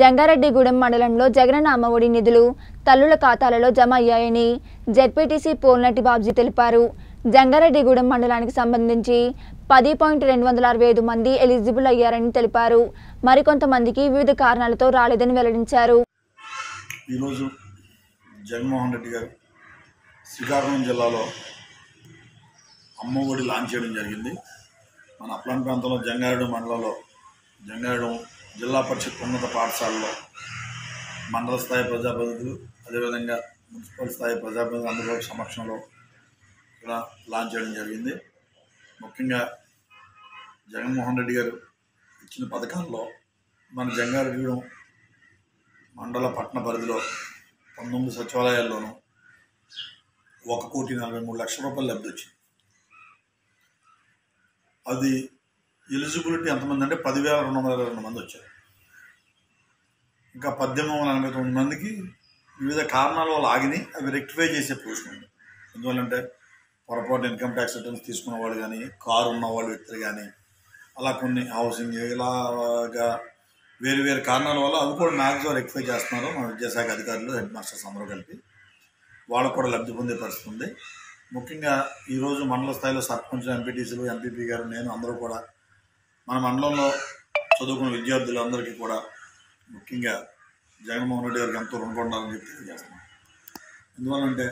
జంగారెడ్డిగూడెం మండలంలో జగనన్న అమ్మఒడి నిధులు తల్లుల ఖాతాలలో జమ అయ్యాయని జెడ్పీటీసీ పోల్నటి బాబ్జీ తెలిపారు. జంగారెడ్డిగూడెం మండలానికి సంబంధించి పది పాయింట్ రెండు వందల అరవై ఐదు మంది ఎలిజిబుల్ అయ్యారని తెలిపారు. మరికొంతమందికి వివిధ కారణాలతో రాలేదని వెల్లడించారు. ఈరోజు జగన్మోహన్ రెడ్డి గారు శ్రీకాకుళం జిల్లాలో అమ్మఒడి లాంచ్ చేయడం జరిగింది. మన అప్లాన్ ప్రాంతంలో జంగారెడ్డి మండలంలో జంగారెడ్డి జిల్లా పరిషత్ ఉన్నత పాఠశాలలో మండల స్థాయి ప్రజాప్రతినిధులు అదేవిధంగా మున్సిపల్ స్థాయి ప్రజాప్రతినిధులు అందరూ సమక్షంలో ఇక్కడ లాంచ్ చేయడం జరిగింది. ముఖ్యంగా జగన్మోహన్ రెడ్డి గారు ఇచ్చిన పథకాల్లో మన జంగారెడ్డిగూడెం మండల పట్టణ పరిధిలో పంతొమ్మిది సచివాలయాల్లోనూ ఒక కోటి నలభై మూడు లక్షల రూపాయలు లబ్ధి వచ్చింది. అది ఎలిజిబిలిటీ ఎంతమంది అంటే పదివేల రెండు వందల ఇరవై రెండు మంది వచ్చారు. ఇంకా పద్దెనిమిది వందల ఎనభై తొమ్మిది మందికి వివిధ కారణాల వల్ల ఆగినాయి అవి రెక్టిఫై చేసే ప్రొవిజన్ ఉంది. ఎందువల్లంటే పొరపాటు ఇన్కమ్ ట్యాక్స్ రిటర్న్స్ తీసుకున్న వాళ్ళు కానీ కారు ఉన్న వాళ్ళు వ్యక్తులు కానీ అలా కొన్ని హౌసింగ్ ఇలాగా వేరు వేరు కారణాల వల్ల అవి కూడా మ్యాక్సిమం రెక్టిఫై చేస్తున్నారు. మన విద్యాశాఖ అధికారులు హెడ్ మాస్టర్స్ అందరూ కలిపి. వాళ్ళకు కూడా లబ్ధి పొందే పరిస్థితి ఉంది. ముఖ్యంగా ఈరోజు మండల స్థాయిలో సర్పంచ్ ఎంపీటీసీలు ఎంపీపీ గారు నేను అందరూ కూడా మన మండలంలో చదువుకున్న విద్యార్థులందరికీ కూడా ముఖ్యంగా జగన్మోహన్ రెడ్డి గారికి ఎంతో రుణపడాలని చెప్పి తెలియజేస్తున్నాం. ఎందువల్లంటే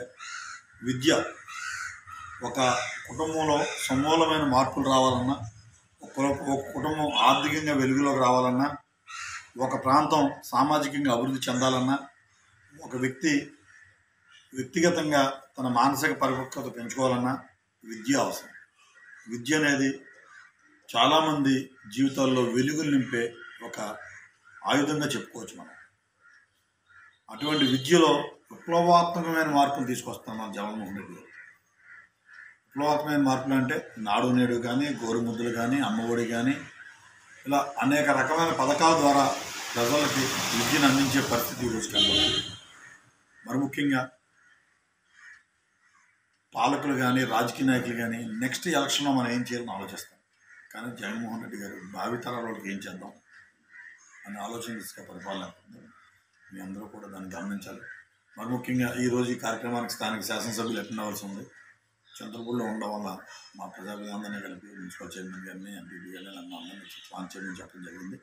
విద్య ఒక కుటుంబంలో సమూలమైన మార్పులు రావాలన్నా ఒక ఒక కుటుంబం ఆర్థికంగా వెలుగులోకి రావాలన్నా ఒక ప్రాంతం సామాజికంగా అభివృద్ధి చెందాలన్నా ఒక వ్యక్తి వ్యక్తిగతంగా తన మానసిక పరిపక్వత పెంచుకోవాలన్నా విద్య అవసరం. విద్య అనేది చాలామంది జీవితాల్లో వెలుగులు నింపే ఒక ఆయుధంగా చెప్పుకోవచ్చు మనం. అటువంటి విద్యలో విప్లవాత్మకమైన మార్పులు తీసుకొస్తాం మన జగన్మోహన్ రెడ్డి గారు. విప్లవాత్మకమైన మార్పులు అంటే నాడు నేడు కానీ గోరుముద్దులు కానీ అమ్మఒడి కానీ ఇలా అనేక రకమైన పథకాల ద్వారా ప్రజలకి విద్యను అందించే పరిస్థితి ఈరోజు కనబడుతుంది. మరి ముఖ్యంగా పాలకులు కానీ రాజకీయ నాయకులు కానీ నెక్స్ట్ ఎలక్షన్లో మనం ఏం చేయాలని ఆలోచిస్తాం? కానీ జగన్మోహన్ రెడ్డి గారు భావితరాల వాళ్ళకి ఏం చేద్దాం అని ఆలోచన తీసుకే పరిపాలన మీ అందరూ కూడా దాన్ని గమనించాలి. మరి ముఖ్యంగా ఈరోజు ఈ కార్యక్రమానికి స్థానిక శాసనసభ్యులు అటెండ్ ఉంది? చంద్రపూర్లో ఉండడం వల్ల మా ప్రజాప్రతినిధులందరినీ కలిపి మున్సిపల్ చైర్మన్ గారిని ఎంపీపీ గారిని నన్ను అందరినీ చేయమని చెప్పడం జరిగింది.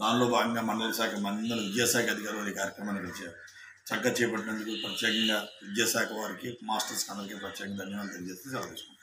దానిలో భాగంగా మండల శాఖ మండల విద్యాశాఖ అధికారులు ఈ కార్యక్రమానికి వచ్చారు చక్కగా చేపట్టినందుకు ప్రత్యేకంగా విద్యాశాఖ వారికి మాస్టర్స్ అందరికీ ప్రత్యేకంగా ధన్యవాదాలు తెలియజేస్తే సెలవు